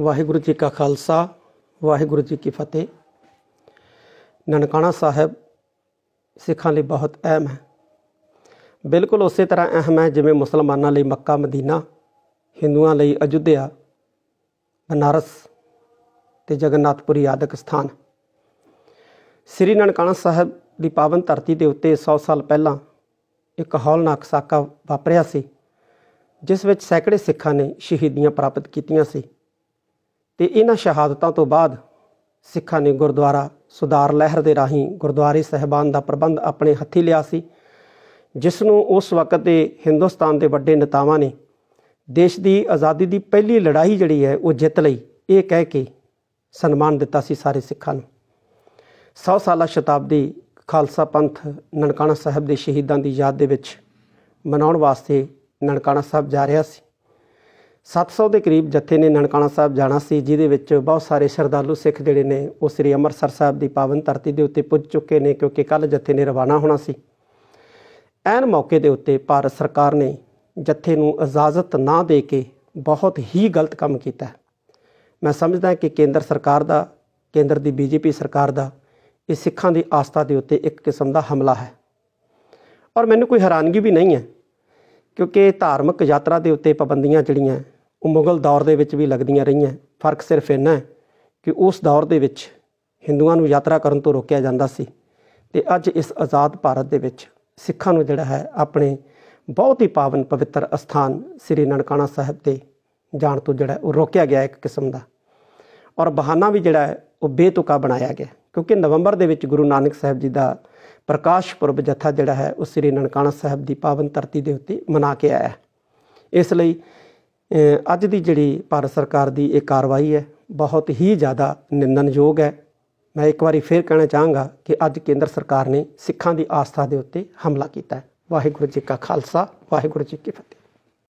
ਵਾਹਿਗੁਰੂ ਜੀ ਕਾ ਖਾਲਸਾ, ਵਾਹਿਗੁਰੂ ਜੀ ਕੀ ਫਤਿਹ। ਨਨਕਾਣਾ ਸਾਹਿਬ ਸਿੱਖਾਂ ਲਈ ਬਹੁਤ ਅਹਿਮ ਹੈ। ਬਿਲਕੁਲ ਉਸੇ ਤਰ੍ਹਾਂ ਅਹਿਮ ਹੈ ਜਿਵੇਂ ਮੁਸਲਮਾਨਾਂ ਲਈ ਮੱਕਾ, ਮਦੀਨਾ, ਹਿੰਦੂਆਂ ਲਈ ਅਯੁੱਧਿਆ, ਬਨਾਰਸ ਤੇ ਜਗਨਨਾਥਪੁਰੀ ਆਦਿਕ ਸਥਾਨ। ਸ੍ਰੀ ਨਨਕਾਣਾ ਸਾਹਿਬ ਦੀ ਪਾਵਨ ਧਰਤੀ ਦੇ ਉੱਤੇ 100 ਸਾਲ ਪਹਿਲਾਂ ਇੱਕ ਹੌਲਨਾਕ ਸਾਕਾ ਵਾਪਰਿਆ ਸੀ, ਜਿਸ ਵਿੱਚ ਸੈਂਕੜੇ ਸਿੱਖਾਂ ਨੇ ਸ਼ਹੀਦੀਆਂ ਪ੍ਰਾਪਤ ਕੀਤੀਆਂ ਸੀ। ਤੇ ਇਹਨਾਂ ਸ਼ਹਾਦਤਾਂ ਤੋਂ ਬਾਅਦ ਸਿੱਖਾਂ ਨੇ ਗੁਰਦੁਆਰਾ ਸੁਧਾਰ ਲਹਿਰ ਦੇ ਰਾਹੀਂ ਗੁਰਦੁਆਰੇ ਸਹਿਬਾਨ ਦਾ ਪ੍ਰਬੰਧ ਆਪਣੇ ਹੱਥੀ ਲਿਆ ਸੀ ਜਿਸ ਨੂੰ ਉਸ ਵਕਤ ਦੇ ਹਿੰਦੁਸਤਾਨ ਦੇ ਵੱਡੇ ਨੇਤਾਵਾਂ ਨੇ ਦੇਸ਼ ਦੀ ਆਜ਼ਾਦੀ ਦੀ ਪਹਿਲੀ ਲੜਾਈ ਜਿਹੜੀ ਹੈ ਉਹ ਜਿੱਤ ਲਈ ਇਹ ਕਹਿ ਕੇ ਸਨਮਾਨ ਦਿੱਤਾ ਸੀ ਸਾਰੇ ਸਿੱਖਾਂ ਨੂੰ। 100 ਸਾਲਾ ਸ਼ਤਾਬਦੀ ਖਾਲਸਾ ਪੰਥ ਨਨਕਾਣਾ ਸਾਹਿਬ ਦੇ ਸ਼ਹੀਦਾਂ ਦੀ ਯਾਦ ਦੇ ਵਿੱਚ ਮਨਾਉਣ ਵਾਸਤੇ ਨਨਕਾਣਾ ਸਾਹਿਬ ਜਾ ਰਿਹਾ ਸੀ। 700 ਦੇ ਕਰੀਬ ਜਥੇ ਨੇ ਨਨਕਾਣਾ ਸਾਹਿਬ ਜਾਣਾ ਸੀ, ਜਿਹਦੇ ਵਿੱਚ ਬਹੁਤ ਸਾਰੇ ਸ਼ਰਧਾਲੂ ਸਿੱਖ ਜਿਹੜੇ ਨੇ, ਉਹ ਸ੍ਰੀ ਅੰਮ੍ਰਿਤਸਰ ਸਾਹਿਬ ਦੀ ਪਾਵਨ ਧਰਤੀ ਦੇ ਉੱਤੇ ਪੁੱਜ ਚੁੱਕੇ ਨੇ, ਕਿਉਂਕਿ ਕੱਲ ਜਥੇ ਨੇ ਰਵਾਨਾ ਹੋਣਾ ਸੀ। ਐਨ ਮੌਕੇ ਦੇ ਉੱਤੇ ਭਾਰਤ ਸਰਕਾਰ ਨੇ ਜਥੇ ਨੂੰ ਇਜਾਜ਼ਤ ਨਾ ਦੇ ਕੇ ਬਹੁਤ ਹੀ ਗਲਤ ਕੰਮ ਕੀਤਾ। ਮੈਂ ਸਮਝਦਾ ਕਿ ਕੇਂਦਰ ਸਰਕਾਰ ਦਾ, ਕੇਂਦਰ ਦੀ ਬੀਜੇਪੀ ਸਰਕਾਰ ਦਾ, ਇਹ ਸਿੱਖਾਂ ਦੀ ਆਸਥਾ ਦੇ ਉੱਤੇ ਇੱਕ ਕਿਸਮ ਦਾ ਹਮਲਾ ਹੈ। ਔਰ ਮੈਨੂੰ ਕੋਈ ਹੈਰਾਨਗੀ ਵੀ ਨਹੀਂ ਹੈ, ਕਿਉਂਕਿ ਧਾਰਮਿਕ ਯਾਤਰਾ ਦੇ ਉੱਤੇ ਪਾਬੰਦੀਆਂ ਜਿਹੜੀਆਂ ਉਹ ਮੁਗਲ ਦੌਰ ਦੇ ਵਿੱਚ ਵੀ ਲੱਗਦੀਆਂ ਰਹੀਆਂ। ਫ਼ਰਕ ਸਿਰਫ ਇੰਨਾ ਹੈ ਕਿ ਉਸ ਦੌਰ ਦੇ ਵਿੱਚ ਹਿੰਦੂਆਂ ਨੂੰ ਯਾਤਰਾ ਕਰਨ ਤੋਂ ਰੋਕਿਆ ਜਾਂਦਾ ਸੀ ਤੇ ਅੱਜ ਇਸ ਆਜ਼ਾਦ ਭਾਰਤ ਦੇ ਵਿੱਚ ਸਿੱਖਾਂ ਨੂੰ ਜਿਹੜਾ ਹੈ ਆਪਣੇ ਬਹੁਤ ਹੀ ਪਾਵਨ ਪਵਿੱਤਰ ਅਸਥਾਨ ਸ੍ਰੀ ਨਨਕਾਣਾ ਸਾਹਿਬ ਤੇ ਜਾਣ ਤੋਂ ਜਿਹੜਾ ਉਹ ਰੋਕਿਆ ਗਿਆ ਇੱਕ ਕਿਸਮ ਦਾ। ਔਰ ਬਹਾਨਾ ਵੀ ਜਿਹੜਾ ਹੈ ਉਹ ਬੇਤੁਕਾ ਬਣਾਇਆ ਗਿਆ ਕਿਉਂਕਿ ਨਵੰਬਰ ਦੇ ਵਿੱਚ ਗੁਰੂ ਨਾਨਕ ਸਾਹਿਬ ਜੀ ਦਾ ਪ੍ਰਕਾਸ਼ ਪੁਰਬ ਜਥਾ ਜਿਹੜਾ ਹੈ ਉਹ ਸ੍ਰੀ ਨਨਕਾਣਾ ਸਾਹਿਬ ਦੀ ਪਾਵਨ ਧਰਤੀ ਦੇ ਉੱਤੇ ਮਨਾ ਕੇ ਆਇਆ ਇਸ ਲਈ ਅੱਜ ਦੀ ਜਿਹੜੀ ਭਾਰਤ ਸਰਕਾਰ ਦੀ ਇਹ ਕਾਰਵਾਈ ਹੈ, ਬਹੁਤ ਹੀ ਜ਼ਿਆਦਾ ਨਿੰਦਨਯੋਗ ਹੈ। ਮੈਂ ਇੱਕ ਵਾਰੀ ਫੇਰ ਕਹਿਣਾ ਚਾਹਾਂਗਾ ਕਿ ਅੱਜ ਕੇਂਦਰ ਸਰਕਾਰ ਨੇ ਸਿੱਖਾਂ ਦੀ ਆਸਥਾ ਦੇ ਉੱਤੇ ਹਮਲਾ ਕੀਤਾ ਹੈ। ਵਾਹਿਗੁਰੂ ਜੀ ਕਾ ਖਾਲਸਾ, ਵਾਹਿਗੁਰੂ ਜੀ ਕੀ ਫਤਿਹ।